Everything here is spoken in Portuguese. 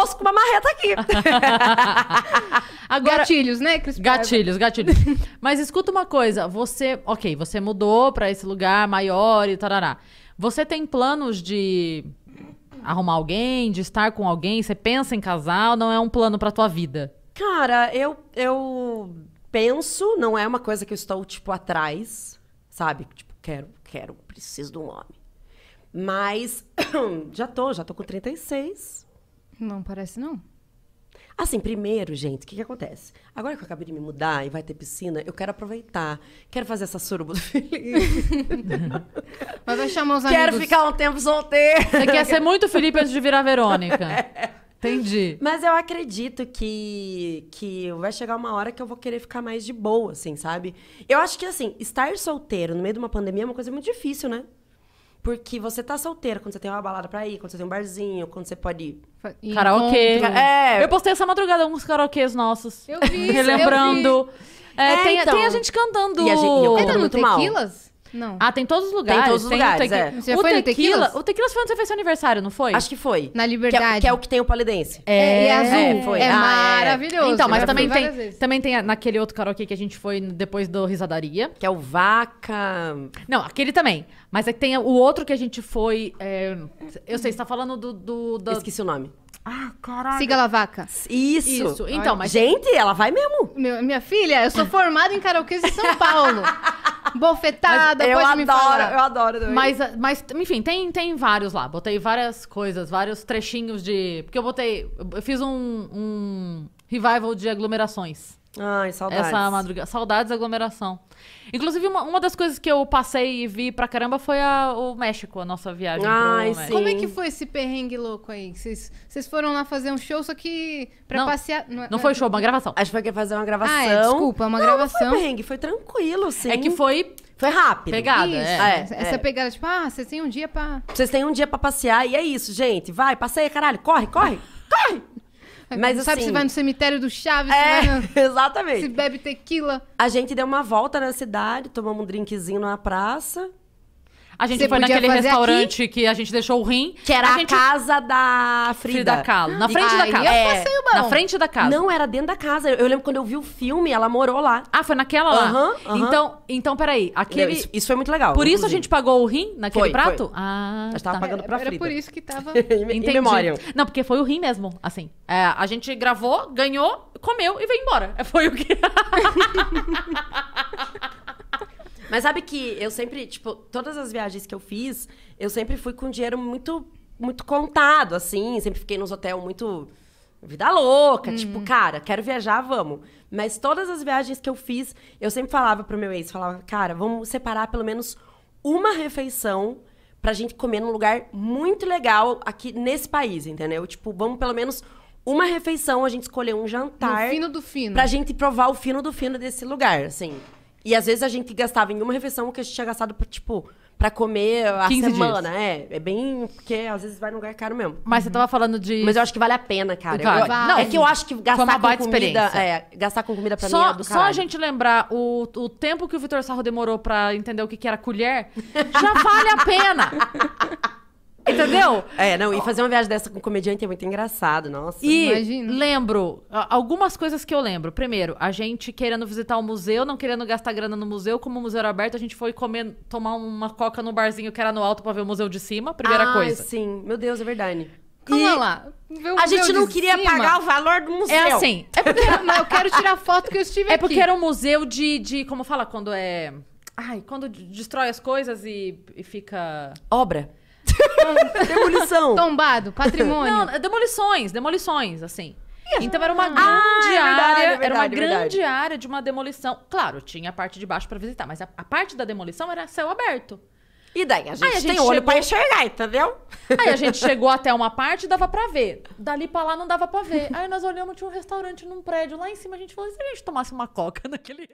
bolso com uma marreta aqui. Agora, Gatilhos, né, Cris? Gatilhos, gatilhos. Mas escuta uma coisa, você, ok, você mudou pra esse lugar maior e tarará. Você tem planos de arrumar alguém, de estar com alguém? Você pensa em casar ou não é um plano pra tua vida? Cara, eu, eu penso, não é uma coisa que eu estou, tipo, atrás, sabe? Tipo, quero, quero, preciso de um homem. Mas já tô, já tô com 36. Não parece, não. Assim, primeiro, gente, o que que acontece? Agora que eu acabei de me mudar e vai ter piscina, eu quero aproveitar. Quero fazer essa suruba do Felipe. Mas vai chamar os quero amigos. ficar um tempo solteiro. Você quer ser muito Felipe antes de virar Verônica. Entendi. Mas eu acredito que, que vai chegar uma hora que eu vou querer ficar mais de boa, assim, sabe? Eu acho que, assim, estar solteiro no meio de uma pandemia é uma coisa muito difícil, né? Porque você tá solteiro quando você tem uma balada pra ir, quando você tem um barzinho, quando você pode ir. E Karaokê. encontro. É. Eu postei essa madrugada alguns karaokês nossos. Eu vi Relembrando. É, É, tem, então. tem a gente cantando. E a gente- e eu É canto muito mal. Não. Ah, tem todos os lugares. todos os tem lugares, o tequi- é. Você já o foi no tequila, Tequilas? O Tequilas foi onde você fez seu aniversário, não foi? Acho que foi. Na Que Liberdade. é, que é o que tem o polidense. É, e azul. É, foi. É Ah, é. maravilhoso. Então, mas também tem, vezes. também tem naquele outro karaokê que a gente foi depois do Risadaria. Que é o Vaca. Não, aquele também. Mas é que tem o outro que a gente foi. é, eu sei, você tá falando do. do da- Esqueci o nome. Ah, caralho. Siga a Lavaca. Isso. Isso. Então, mas. Gente, ela vai mesmo. Meu- minha filha, eu sou formada em karaokês em São Paulo. Bofetada, eu adoro, falar. eu adoro também. Mas, mas, enfim, tem, tem vários lá. Botei várias coisas, vários trechinhos de. Porque eu botei. Eu fiz um, um revival de aglomerações. Ai, saudades. Essa madrugada. Saudades aglomeração. Inclusive, uma, uma das coisas que eu passei e vi pra caramba foi a- o México, a nossa viagem Ai, pro. México. Como é que foi esse perrengue louco aí? Vocês vocês foram lá fazer um show, só que pra Não, passear... Não foi show, uma gravação. A gente foi fazer uma gravação. Ah, é, desculpa, uma Não, gravação. Não foi perrengue, foi tranquilo, sim. É que foi Foi rápido. pegada. Isso, é. É, essa é. pegada, tipo, ah, vocês têm um dia pra... Vocês têm um dia pra passear e é isso, gente. Vai, passeia, caralho. Corre, corre, corre. Mas não sabe assim- se vai no cemitério do Chaves, se, É, vai no- se exatamente. bebe tequila. A gente deu uma volta na cidade, tomamos um drinkzinho na praça. A gente Você foi naquele restaurante que a gente deixou o rim. Que era a, gente... casa da Frida. Frida Kahlo. Na frente da Aí casa. é É, bom. Na frente da casa. Não, era dentro da casa. Eu lembro quando eu vi o filme, ela morou lá. Ah, foi naquela lá? Aham, aham. Então, então, peraí. Aquele... Não, isso, isso foi muito legal. Por isso a inclusive. gente pagou o rim naquele Foi, prato? foi. Ah, A gente tava tá. pagando pra Era Frida. por isso que tava... Entendi. memoriam. Não, porque foi o rim mesmo, assim. É, a gente gravou, ganhou, comeu e veio embora. Foi o que... Mas sabe que eu sempre, tipo, todas as viagens que eu fiz, eu sempre fui com dinheiro muito, muito contado, assim. Sempre fiquei nos hotéis muito vida louca. Tipo, cara, quero viajar, vamos. Mas todas as viagens que eu fiz, eu sempre falava pro meu ex, falava, cara, vamos separar pelo menos uma refeição pra gente comer num lugar muito legal aqui nesse país, entendeu? Tipo, vamos pelo menos uma refeição, a gente escolher um jantar. No fino do fino. Pra gente provar o fino do fino desse lugar, assim. E às vezes a gente gastava em uma refeição o que a gente tinha gastado, pra, tipo, pra comer a 15 semana. É, é bem. Porque às vezes vai num lugar caro mesmo. Mas você tava falando de... Mas eu acho que vale a pena, cara. Vale. Eu- Vale. Não, é que eu acho que gastar com comida. É, gastar com comida pra mim Só, é do só caralho. a gente lembrar o, o tempo que o Vitor Sarro demorou pra entender o que, que era colher, já vale a pena. Entendeu? É, não, e fazer uma viagem dessa com comediante é muito engraçado, nossa. E Imagino. lembro, algumas coisas que eu lembro. Primeiro, a gente querendo visitar o museu, não querendo gastar grana no museu, como o museu era aberto, a gente foi comer, tomar uma coca no barzinho que era no alto pra ver o museu de cima, primeira Ai, coisa. sim. Meu Deus, é verdade. Calma E lá. A gente não queria cima. pagar o valor do museu. É assim, é porque, eu quero tirar foto que eu estive é aqui. porque era um museu de, de, como fala, quando é... Ai, quando destrói as coisas e, e fica... Obra. Demolição. Tombado, patrimônio. Não, é demolições, demolições, assim. Então era uma grande Ah, é verdade, área, é verdade, era uma é grande verdade. área de uma demolição. Claro, tinha a parte de baixo pra visitar, mas a, a parte da demolição era céu aberto. E daí? A gente, Aí a gente tem olho chegou- pra enxergar, entendeu? Aí a gente chegou até uma parte e dava pra ver. Dali pra lá não dava pra ver. Aí nós olhamos, tinha um restaurante num prédio lá em cima. A gente falou, e se a gente tomasse uma coca naquele